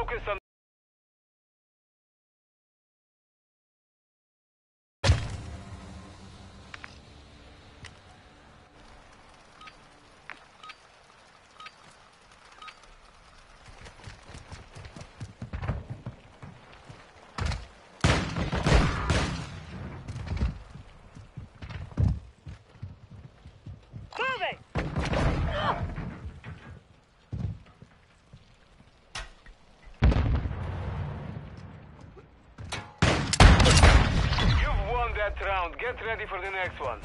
Focus on Moving! You've won that round. Get ready for the next one.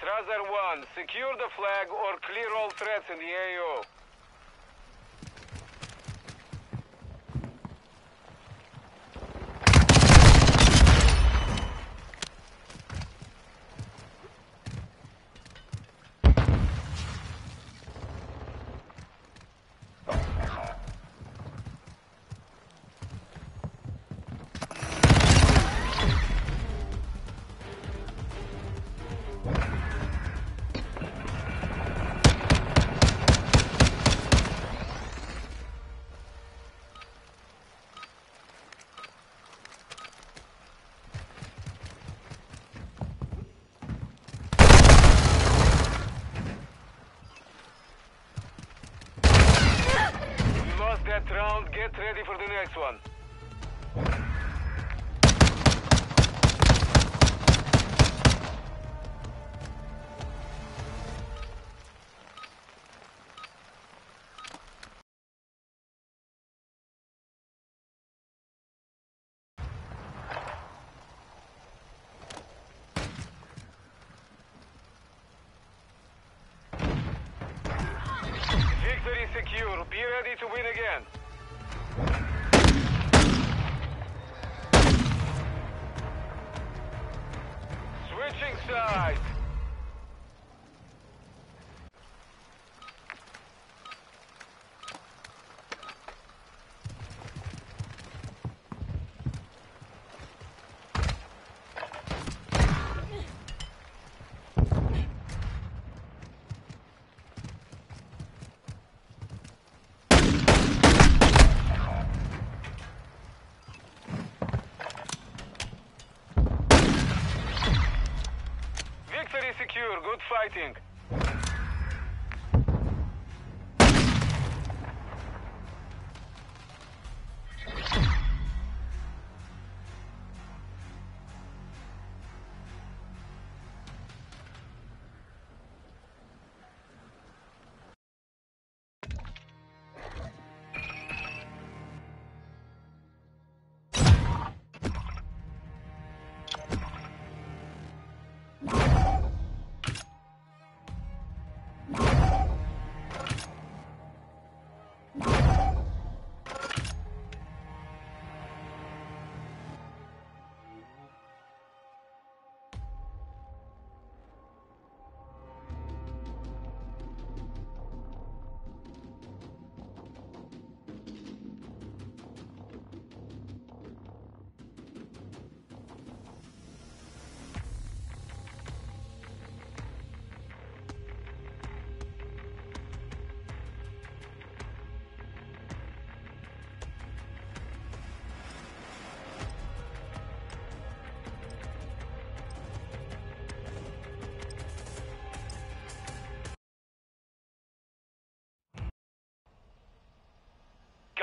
Strasser 1, secure the flag or clear all threats in the AO. That round. Get ready for the next one.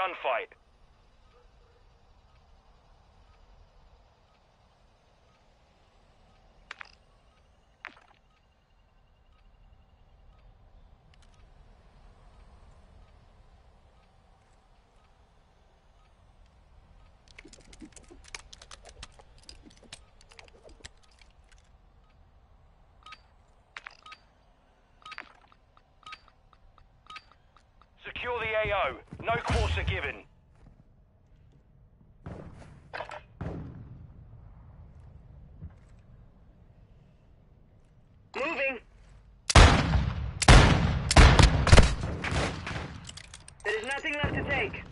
Gunfight. Secure the AO. No quarter given. Moving! There is nothing left to take.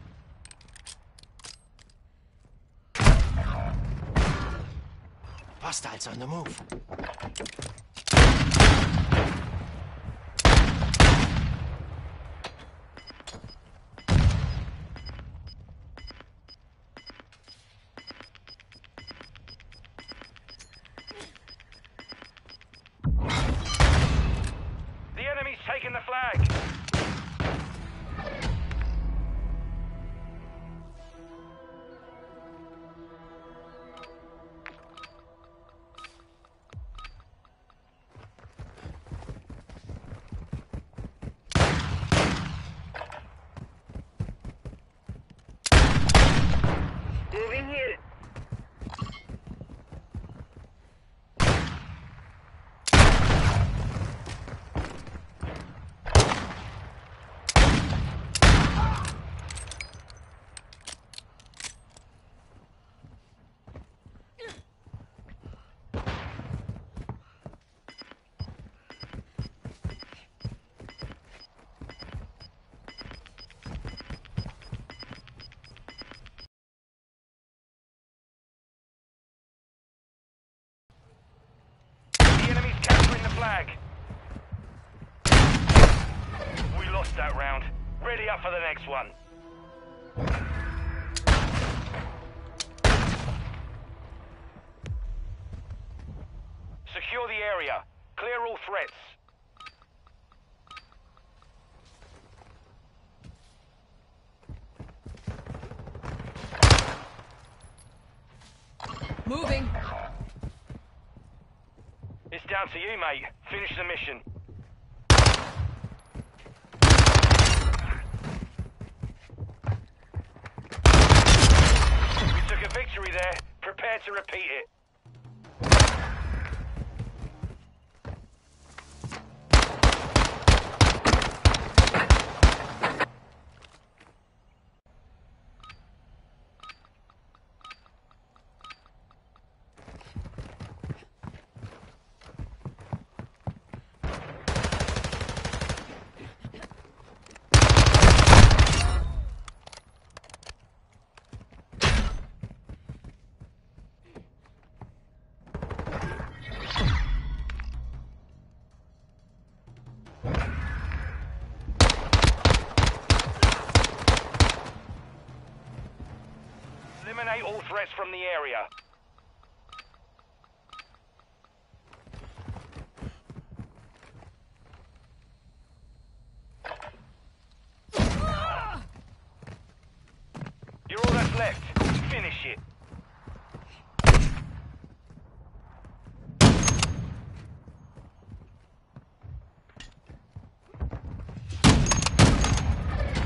Hostiles on the move. That round. Ready up for the next one. Secure the area. Clear all threats. Moving. It's down to you, mate. Finish the mission. We took a victory there. Prepare to repeat it. Threats from the area. You're all that's left. Finish it.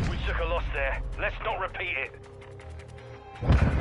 We took a loss there. Let's not repeat it.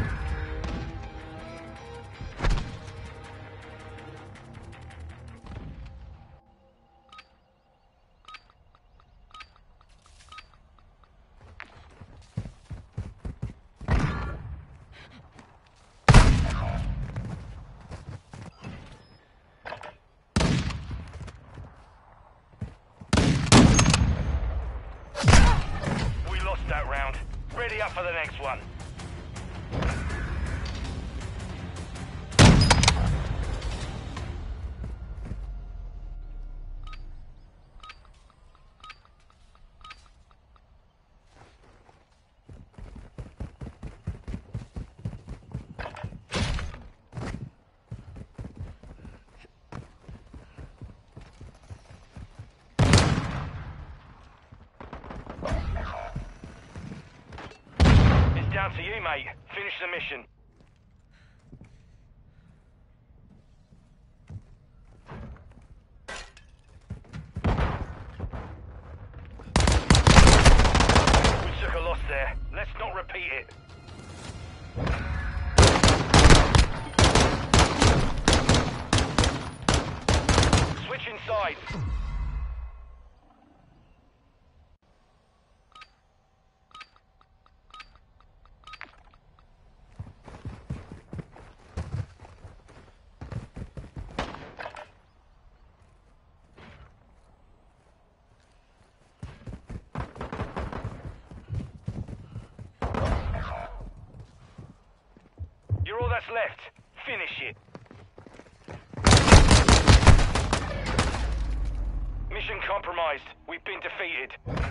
Down to you, mate. Finish the mission. That's left. Finish it. Mission compromised. We've been defeated.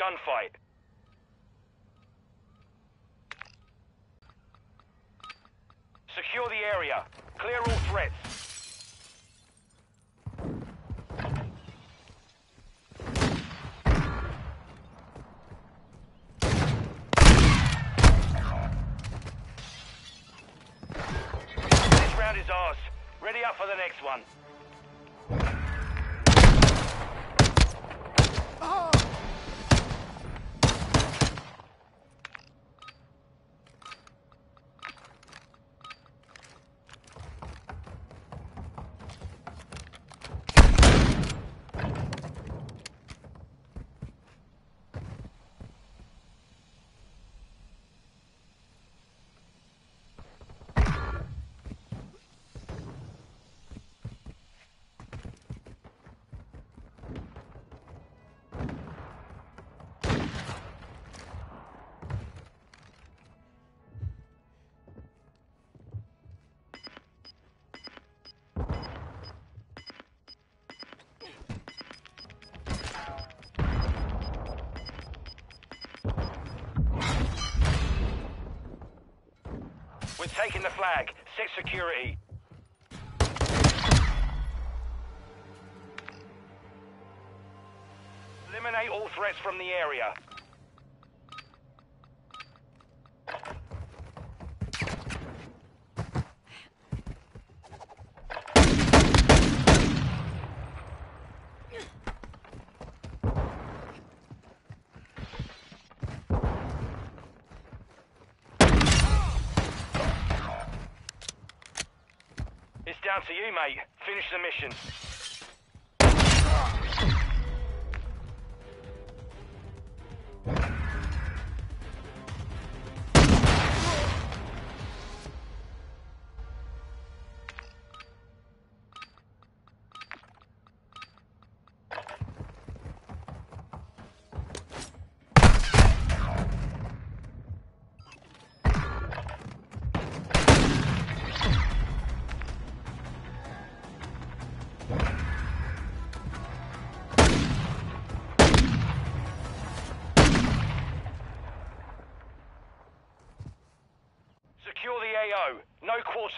Gunfight. Secure the area. Clear all threats. This round is ours. Ready up for the next one. Taking the flag. Set security. Eliminate all threats from the area. It's down to you, mate. Finish the mission.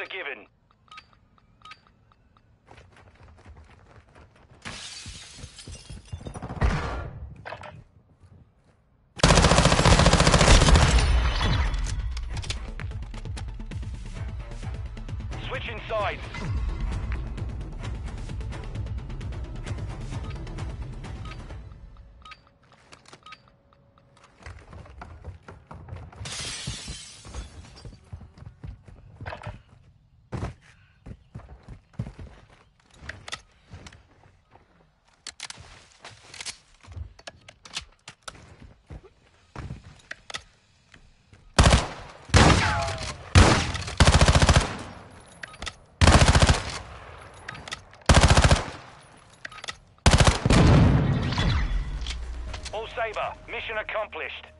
Quarter given. Saber, mission accomplished.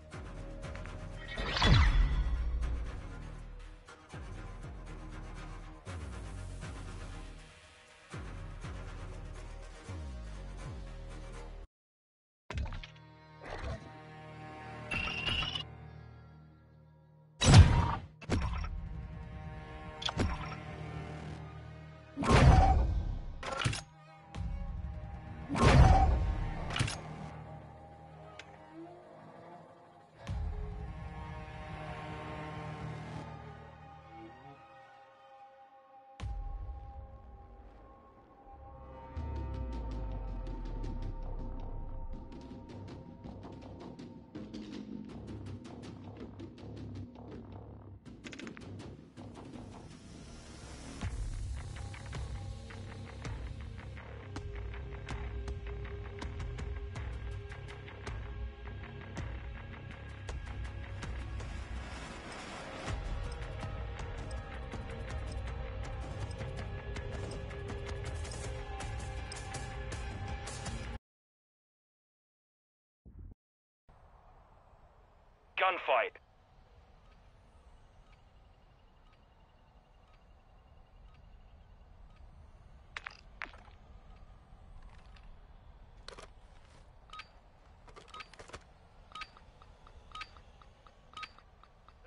gunfight.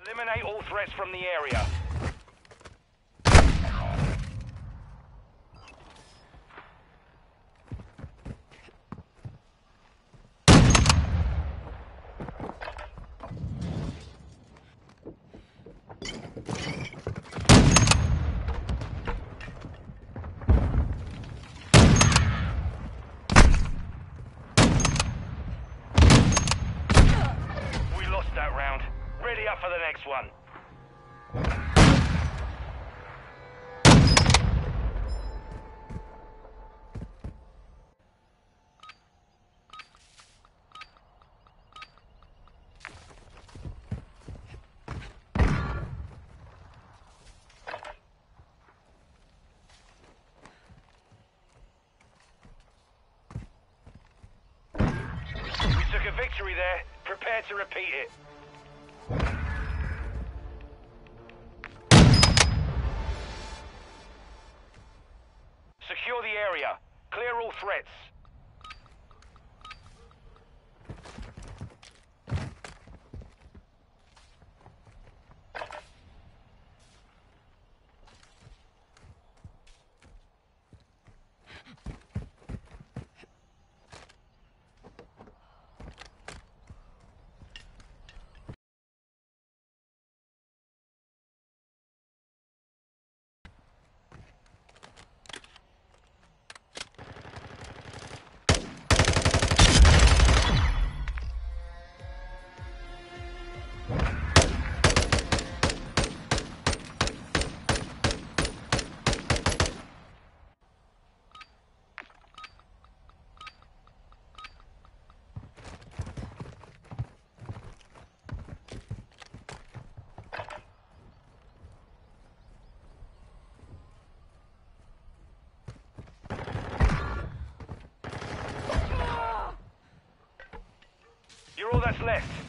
Eliminate all threats from the area. victory there. Prepare to repeat it. left.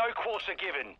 No quarter given.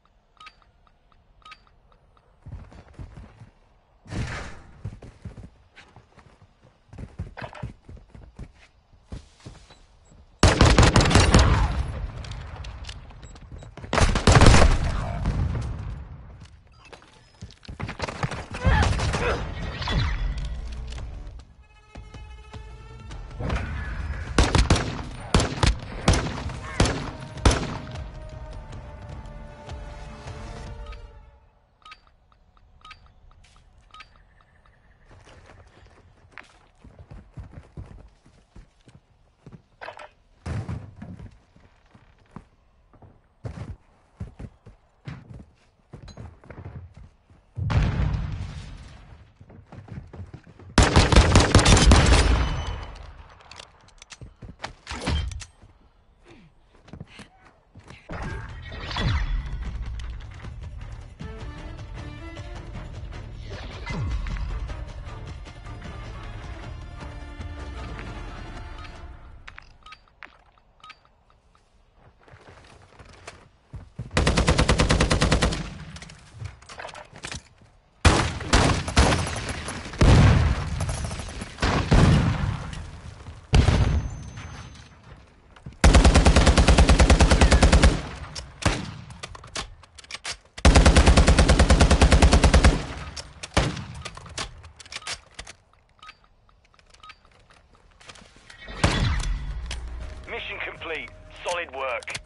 Mission complete. Solid work.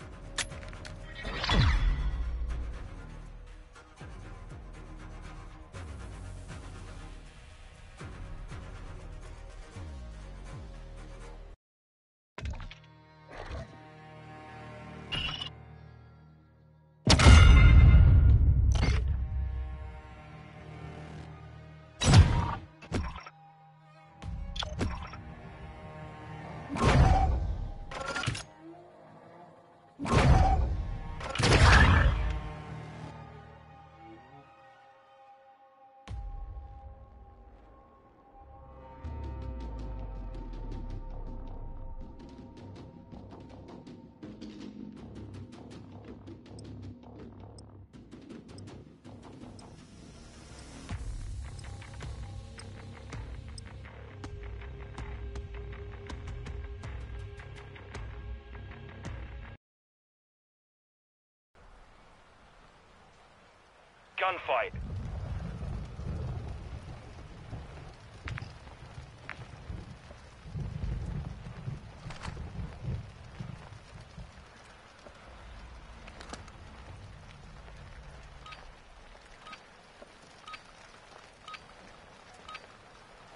Gunfight.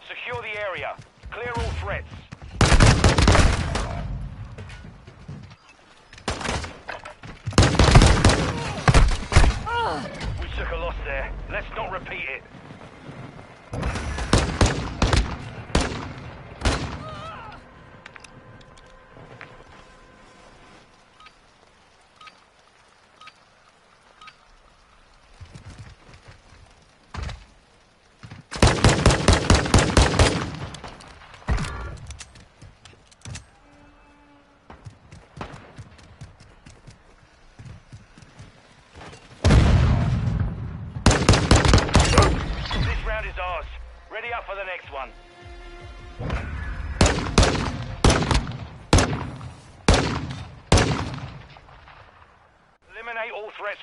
Secure the area. Clear all threats. We took a loss there. Let's not repeat it.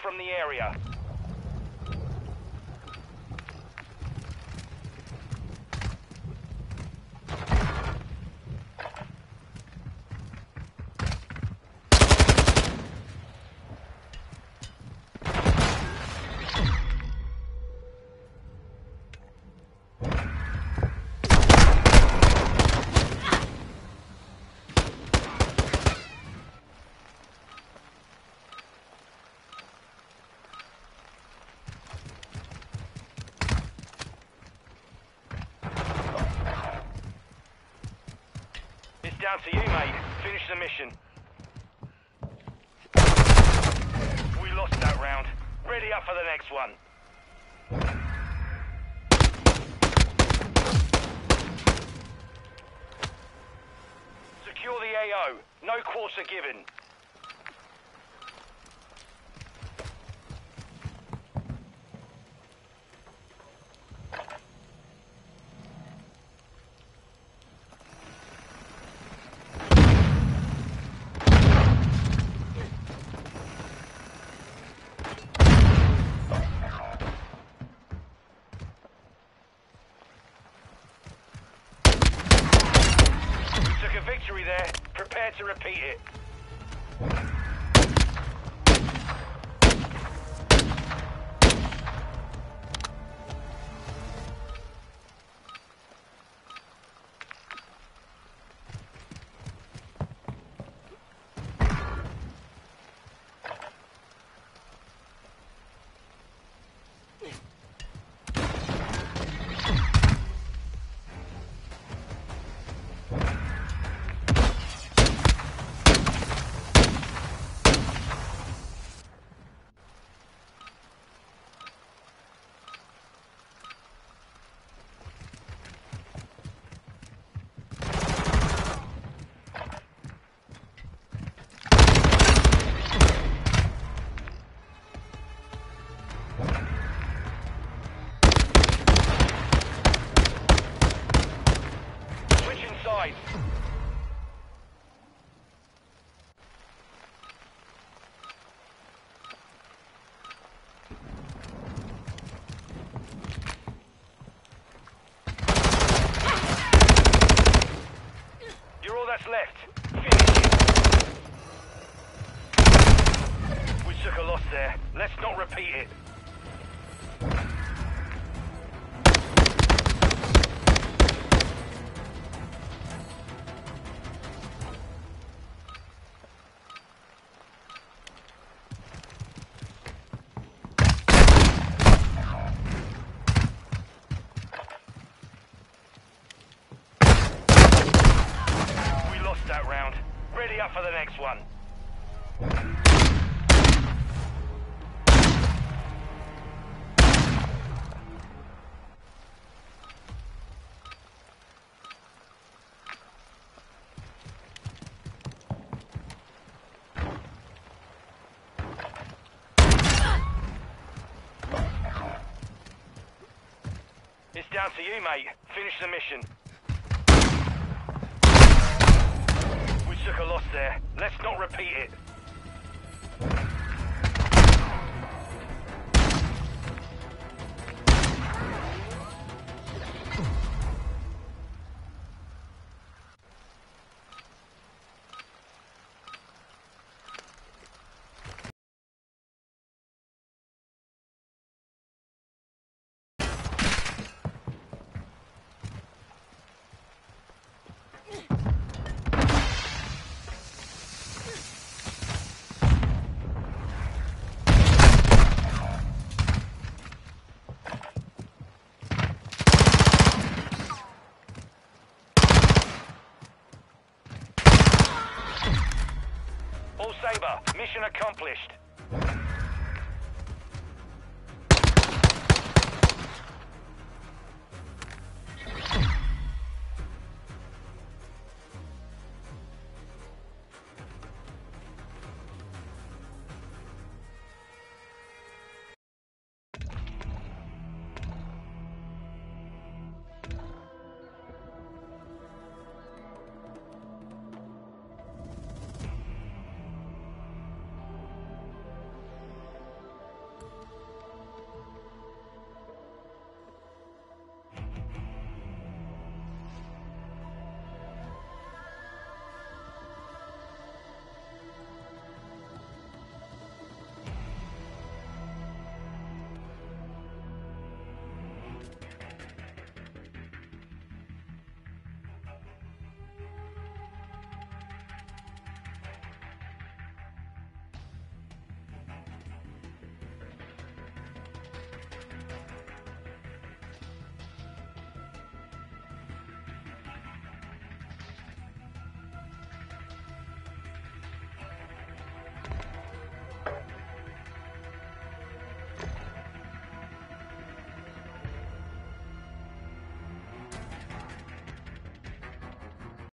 From the area. Down to you, mate. Finish the mission. We lost that round. Ready up for the next one. Secure the AO. No quarter given. A victory there. Prepare to repeat it. That round. Ready up for the next one. It's down to you, mate. Finish the mission. We there. Let's not repeat it. Mission accomplished.